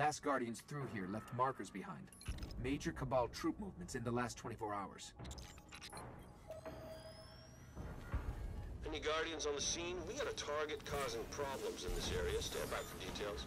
Last Guardians through here left markers behind. Major Cabal troop movements in the last 24 hours. Any Guardians on the scene? We got a target causing problems in this area. Stand by for details.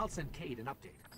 I'll send Cayde an update.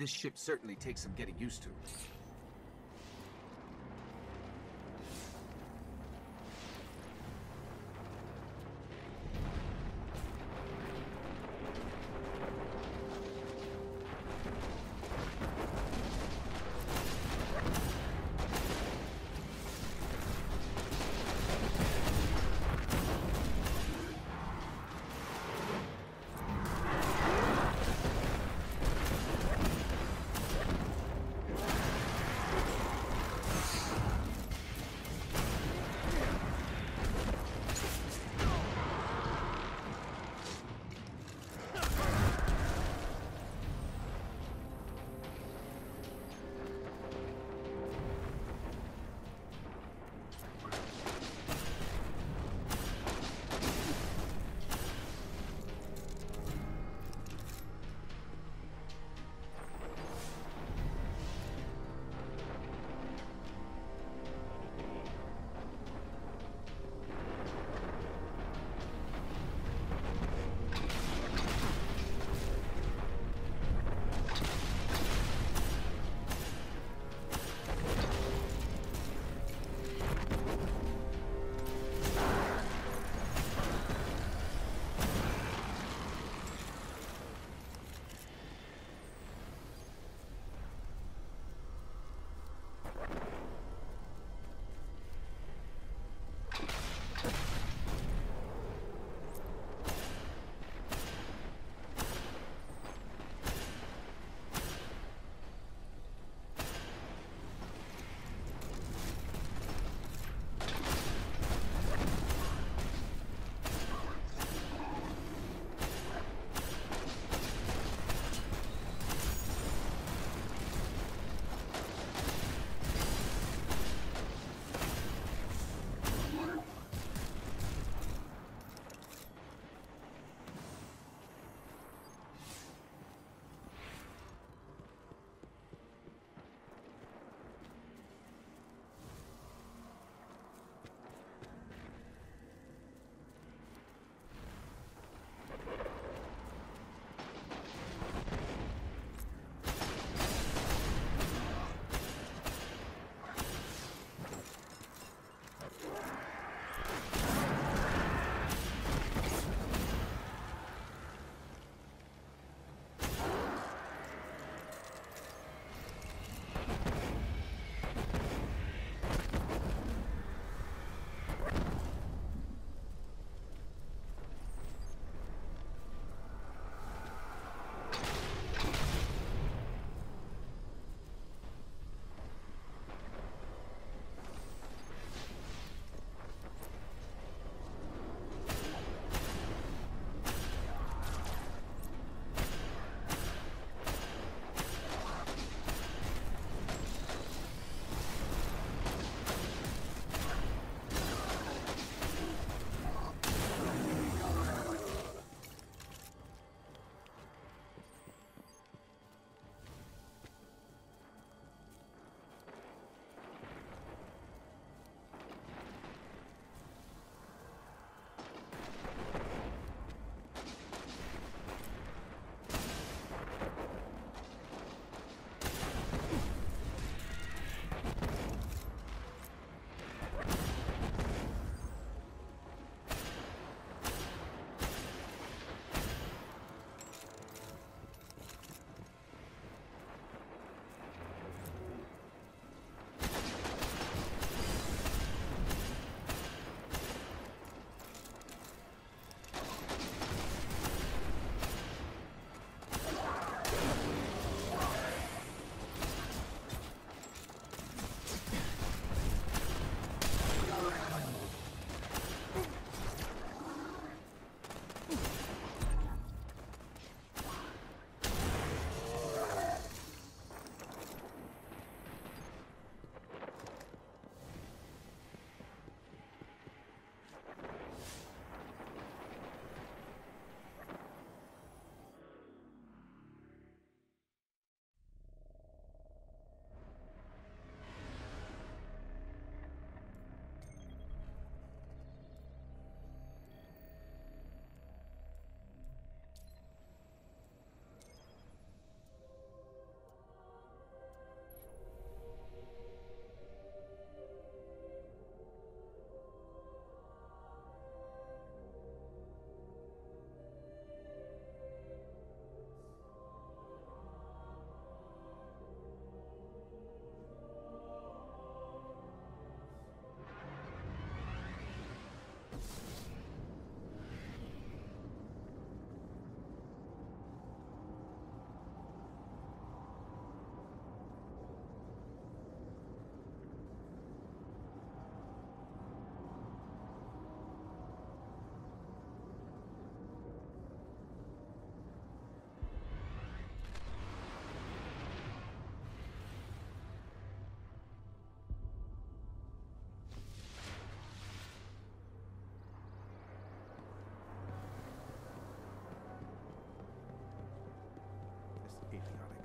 This ship certainly takes some getting used to.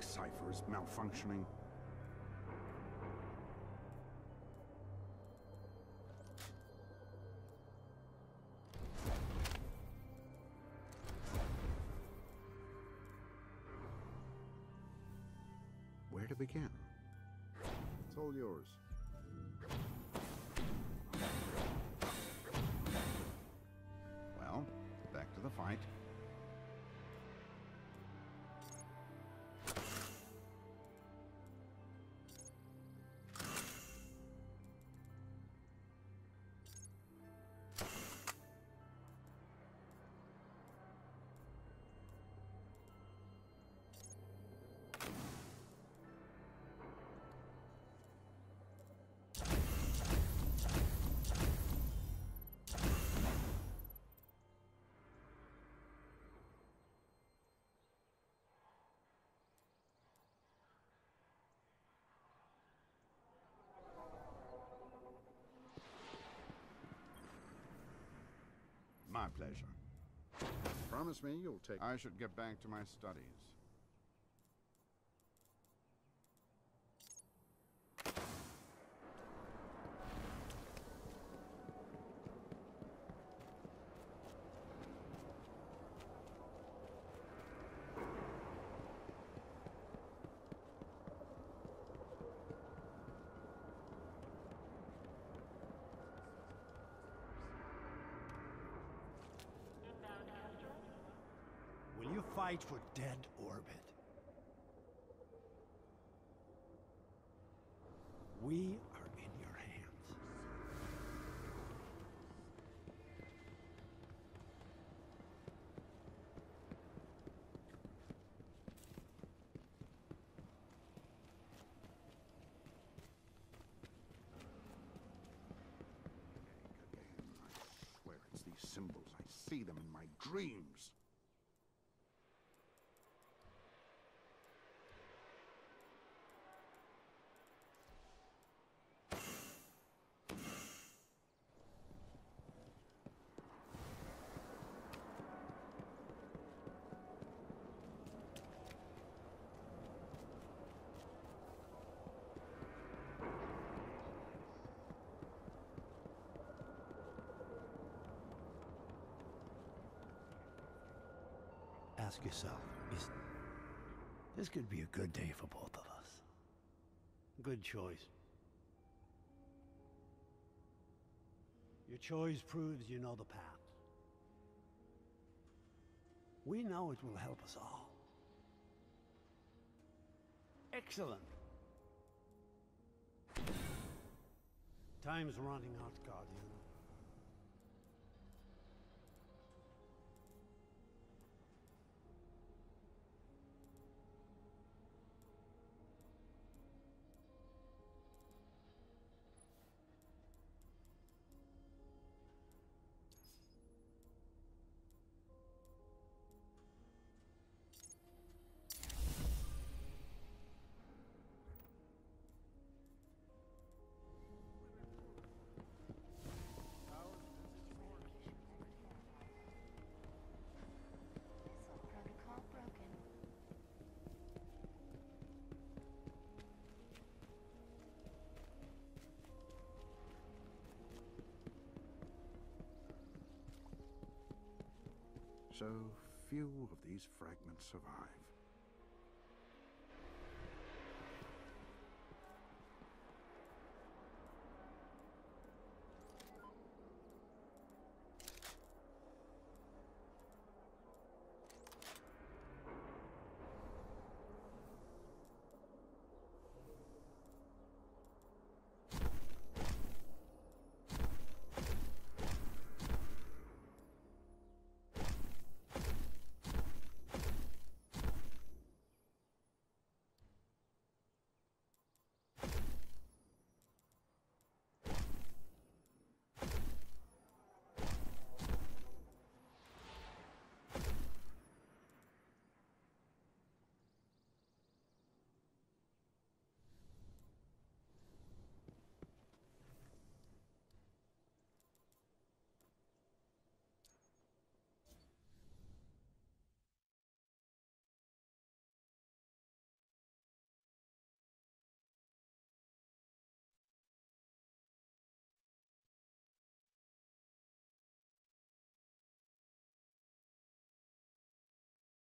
Idiotic is malfunctioning. Where to begin? It's all yours. My pleasure. Promise me you'll take. I should get back to my studies. Will you fight for dead orbit? We are in your hands. Again, I swear it's these symbols. I see them in my dreams. Ask yourself, is this could be a good day for both of us? Good choice. Your choice proves you know the path. We know it will help us all. Excellent. Time's running out, Guardian. So few of these fragments survive.